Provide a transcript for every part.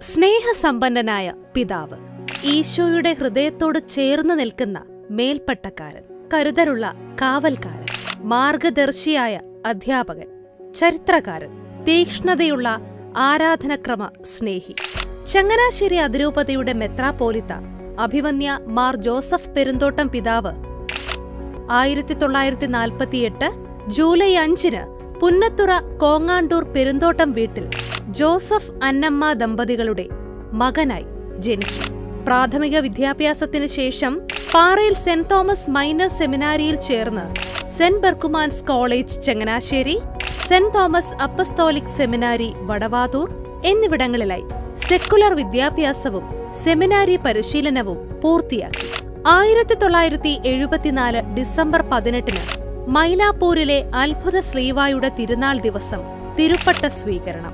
സ്നേഹസമ്പന്നനായ പിതാവ് ഈശോയുടെ ഹൃദയത്തോട് ചേർന്ന് നിൽക്കുന്ന മേൽപ്പട്ടക്കാരൻ കരുതലുള്ള കാവൽക്കാരൻ മാർഗദർശിയായ അധ്യാപകൻ ചരിത്രകാരൻ തീക്ഷ്ണതയുള്ള ആരാധനക്രമ സ്നേഹി. ചങ്ങനാശ്ശേരി അതിരൂപതയുടെ മെത്രാപോലിത്ത അഭിവന്യ മാർ ജോസഫ് പെരുന്തോട്ടം പിതാവ് ആയിരത്തി തൊള്ളായിരത്തി നാൽപ്പത്തിയെട്ട് ജൂലൈ അഞ്ചിന് പുന്നത്തുറ കോങ്ങാണ്ടൂർ പെരുന്തോട്ടം വീട്ടിൽ ജോസഫ് അന്നമ്മ ദമ്പതികളുടെ മകനായി ജനിച്ചു. പ്രാഥമിക വിദ്യാഭ്യാസത്തിനു ശേഷം പാറയിൽ സെന്റ് തോമസ് മൈനർ സെമിനാരിയിൽ ചേർന്ന് saint Berchmans college Changanassery saint Thomas apostolic seminary Vadavathoor എന്നിവിടങ്ങളിലായി secular വിദ്യാഭ്യാസവും സെമിനാരി പരിശീലനവും പൂർത്തിയാക്കി. ആയിരത്തി തൊള്ളായിരത്തി എഴുപത്തിനാല് ഡിസംബർ പതിനെട്ടിന് മൈലാപ്പൂരിലെ അത്ഭുത ശ്രീവായുടെ തിരുനാൾ ദിവസം തിരുപ്പട്ട സ്വീകരണം.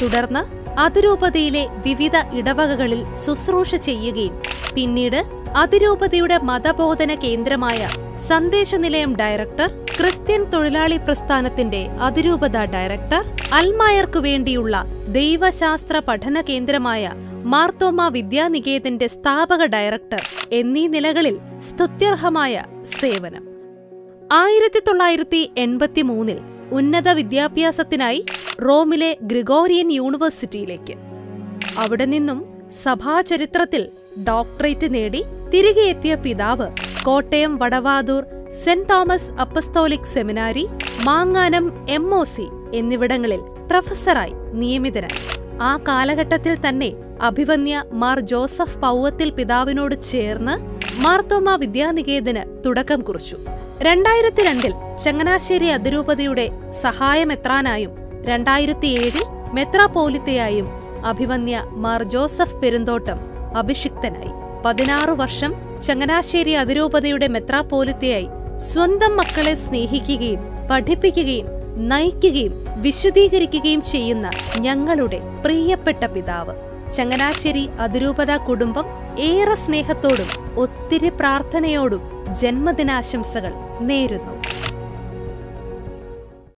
തുടർന്ന് അതിരൂപതയിലെ വിവിധ ഇടവകകളിൽ ശുശ്രൂഷ ചെയ്യുകയും പിന്നീട് അതിരൂപതയുടെ മതബോധന കേന്ദ്രമായ സന്ദേശനിലയം ഡയറക്ടർ ക്രിസ്ത്യൻ തൊഴിലാളി പ്രസ്ഥാനത്തിന്റെ അതിരൂപത ഡയറക്ടർ അൽമായർക്കു വേണ്ടിയുള്ള ദൈവശാസ്ത്ര പഠന കേന്ദ്രമായ മാർത്തോമ വിദ്യാനികേതന്റെ സ്ഥാപക ഡയറക്ടർ എന്നീ നിലകളിൽ സ്തുത്യർഹമായ സേവനം. ആയിരത്തി തൊള്ളായിരത്തി എൺപത്തി മൂന്നിൽ ഉന്നത വിദ്യാഭ്യാസത്തിനായി റോമിലെ ഗ്രിഗോറിയൻ യൂണിവേഴ്സിറ്റിയിലേക്ക്. അവിടെ നിന്നും സഭാചരിത്രത്തിൽ ഡോക്ടറേറ്റ് നേടി തിരികെ എത്തിയ പിതാവ് Kottayam Vadavathoor saint Thomas apostolic seminary മാങ്ങാനം M O C എന്നിവിടങ്ങളിൽ പ്രൊഫസറായി നിയമിതനായി. ആ കാലഘട്ടത്തിൽ തന്നെ അഭിവന്യ മാർ ജോസഫ് പൗവത്തിൽ പിതാവിനോട് ചേർന്ന് മാർത്തോമ വിദ്യാനികേതന് തുടക്കം കുറിച്ചു. രണ്ടായിരത്തി രണ്ടിൽ ചങ്ങനാശ്ശേരി അതിരൂപതയുടെ സഹായമെത്രാനായും രണ്ടായിരത്തിയേഴിൽ മെത്രാപോലിത്തയായും അഭിവന്യ മാർ ജോസഫ് പെരുന്തോട്ടം അഭിഷിക്തനായി. പതിനാറു വർഷം ചങ്ങനാശ്ശേരി അതിരൂപതയുടെ മെത്രാപോലിത്തയായി സ്വന്തം മക്കളെ സ്നേഹിക്കുകയും പഠിപ്പിക്കുകയും നയിക്കുകയും വിശുദ്ധീകരിക്കുകയും ചെയ്യുന്ന ഞങ്ങളുടെ പ്രിയപ്പെട്ട പിതാവ്. ചങ്ങനാശ്ശേരി അതിരൂപത കുടുംബം ഏറെ സ്നേഹത്തോടും ഒത്തിരി പ്രാർത്ഥനയോടും ജന്മദിനാശംസകൾ നേരുന്നു.